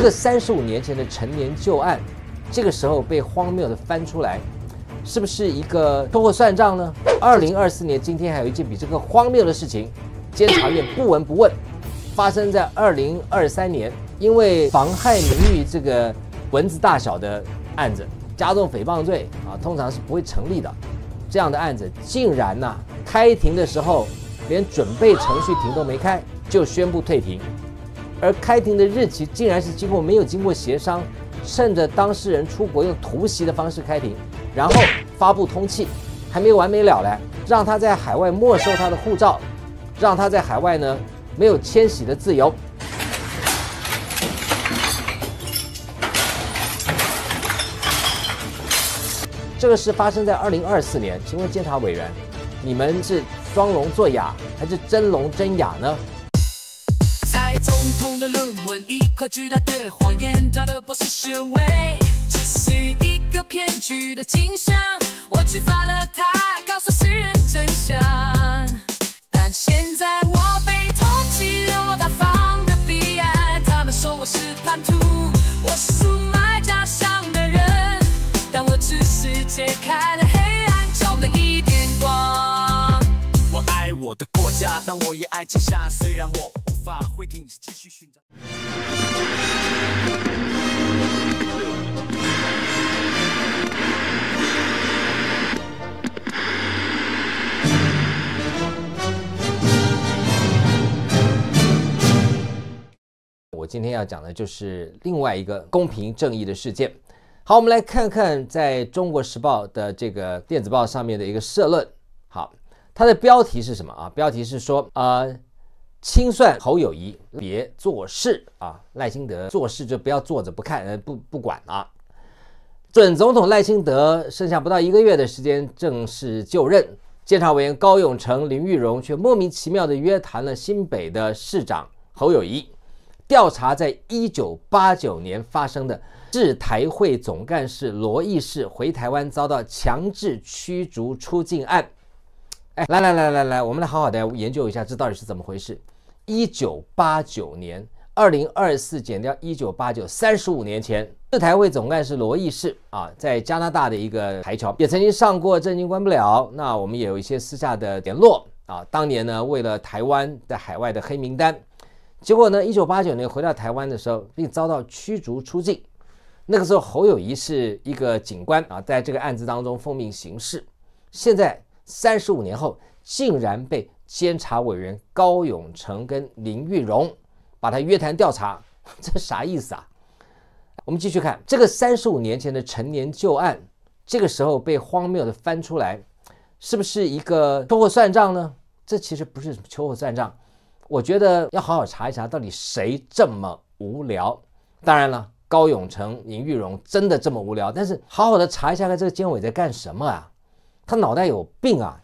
这个三十五年前的陈年旧案，这个时候被荒谬的翻出来，是不是一个偷货算账呢？二零二四年今天还有一件比这个荒谬的事情，监察院不闻不问，发生在二零二三年，因为妨害名誉这个蚊子大小的案子，加重诽谤罪啊，通常是不会成立的。这样的案子竟然呢，开庭的时候连准备程序庭都没开，就宣布退庭。而开庭的日期竟然是经过没有经过协商，趁着当事人出国用突袭的方式开庭，然后发布通气，还没完没了嘞，让他在海外没收他的护照，让他在海外呢没有迁徙的自由。这个事发生在二零二四年，请问监察委员，你们是装聋作哑还是真聋真哑呢？共同的论文，一块巨大的谎言，他的博士学位，只是一个骗局的景象。我启发了他，告诉世人真相。但现在我被通缉，我大方的彼岸，他们说我是叛徒，我是出卖家乡的人。但我只是揭开了黑暗中的一点光。我爱我的国家，但我也爱天下，虽然我。会继续寻找。我今天要讲的就是另外一个公平正义的事件。好，我们来看看在中国时报的这个电子报上面的一个社论。好，它的标题是什么啊？标题是说，呃。清算侯友谊，别做事啊！赖清德做事就不要坐着不看，呃，不不管啊。准总统赖清德剩下不到一个月的时间正式就任，监察委员高永成、林玉荣却莫名其妙的约谈了新北的市长侯友谊，调查在一九八九年发生的致台会总干事罗义士回台湾遭到强制驱逐出境案。哎，来来来来来，我们来好好的研究一下，这到底是怎么回事？一九八九年，二零二四减掉一九八九，三十五年前，日台会总干事罗义士啊，在加拿大的一个台侨，也曾经上过《震惊关不了》。那我们也有一些私下的联络啊。当年呢，为了台湾在海外的黑名单，结果呢，一九八九年回到台湾的时候，并遭到驱逐出境。那个时候，侯友谊是一个警官啊，在这个案子当中奉命行事。现在三十五年后，竟然被。监察委员高永成跟林玉荣把他约谈调查，这啥意思啊？我们继续看这个三十五年前的陈年旧案，这个时候被荒谬的翻出来，是不是一个秋后算账呢？这其实不是秋后算账，我觉得要好好查一查，到底谁这么无聊？当然了，高永成、林玉荣真的这么无聊，但是好好的查一下，看这个监委在干什么啊？他脑袋有病啊！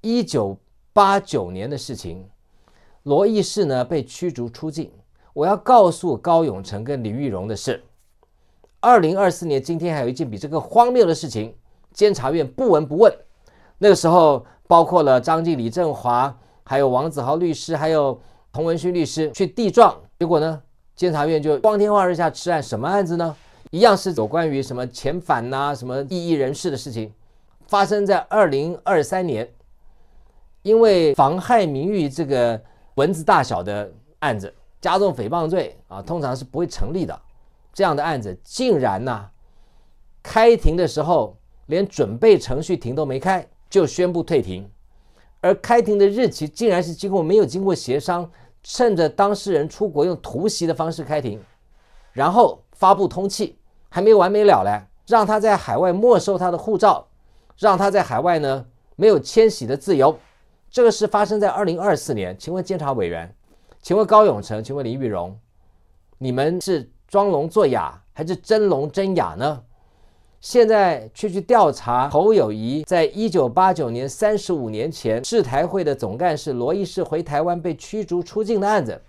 一九。八九年的事情，罗义士呢被驱逐出境。我要告诉高永成跟李玉荣的是，二零二四年今天还有一件比这个荒谬的事情，监察院不闻不问。那个时候，包括了张静、李振华，还有王子豪律师，还有童文勋律师去递状，结果呢，监察院就光天化日下吃案。什么案子呢？一样是有关于什么遣返呐、什么异议人士的事情，发生在二零二三年。因为妨害名誉这个蚊子大小的案子，加重诽谤罪啊，通常是不会成立的。这样的案子竟然呢，开庭的时候连准备程序庭都没开，就宣布退庭。而开庭的日期竟然是经过没有经过协商，趁着当事人出国用突袭的方式开庭，然后发布通气，还没完没了嘞，让他在海外没收他的护照，让他在海外呢没有迁徙的自由。这个事发生在二零二四年，请问监察委员，请问高永成，请问林玉荣，你们是装聋作哑还是真聋真哑呢？现在却去调查侯友谊在一九八九年三十五年前市台会的总干事罗义士回台湾被驱逐出境的案子，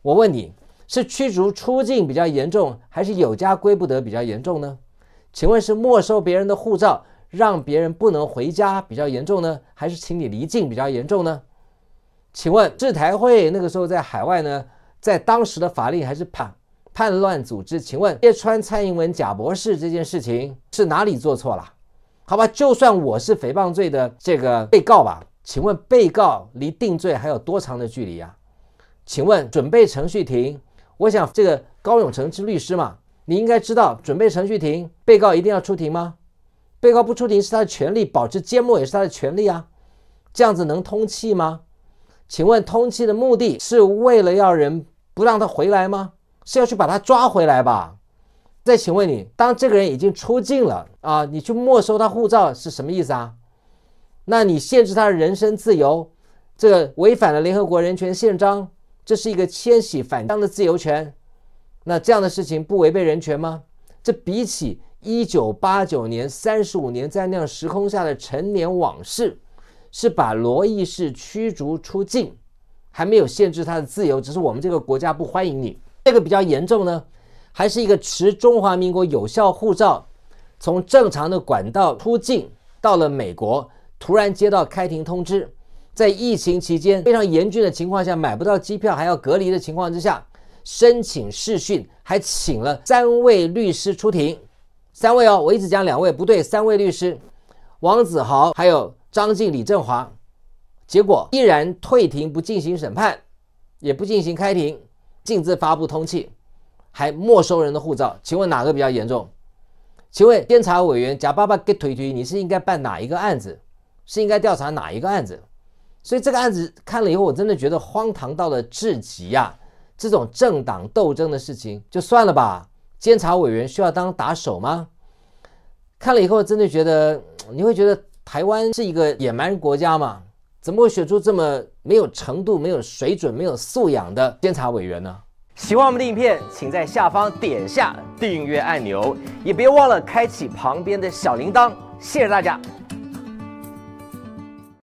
我问你是驱逐出境比较严重，还是有家归不得比较严重呢？请问是没收别人的护照？让别人不能回家比较严重呢，还是请你离境比较严重呢？请问制台会那个时候在海外呢，在当时的法令还是判叛乱组织。请问揭穿蔡英文假博士这件事情是哪里做错了？好吧，就算我是诽谤罪的这个被告吧，请问被告离定罪还有多长的距离呀？请问准备程序庭，我想这个高永成是律师嘛，你应该知道准备程序庭被告一定要出庭吗？被告不出庭是他的权利，保持缄默也是他的权利啊。这样子能通气吗？请问通气的目的是为了要人不让他回来吗？是要去把他抓回来吧？再请问你，当这个人已经出境了啊，你去没收他护照是什么意思啊？那你限制他的人身自由，这违反了联合国人权宪章，这是一个迁徙返乡的自由权。那这样的事情不违背人权吗？这比起一九八九年三十五年在那样时空下的陈年往事。是把罗毅士驱逐出境，还没有限制他的自由，只是我们这个国家不欢迎你。这个比较严重呢，还是一个持中华民国有效护照，从正常的管道出境到了美国，突然接到开庭通知，在疫情期间非常严峻的情况下，买不到机票还要隔离的情况之下，申请视讯，还请了三位律师出庭，三位哦，我一直讲两位不对，三位律师，王子豪还有。张晋、李振华，结果依然退庭不进行审判，也不进行开庭，径自发布通缉，还没收人的护照。请问哪个比较严重？请问监察委员贾爸爸给推推，你是应该办哪一个案子？是应该调查哪一个案子？所以这个案子看了以后，我真的觉得荒唐到了至极呀！这种政党斗争的事情就算了吧，监察委员需要当打手吗？看了以后，真的觉得你会觉得。台湾是一个野蛮国家嘛？怎么会选出这么没有程度、没有水准、没有素养的监察委员呢？喜欢我们的影片，请在下方点下订阅按钮，也别忘了开启旁边的小铃铛。谢谢大家。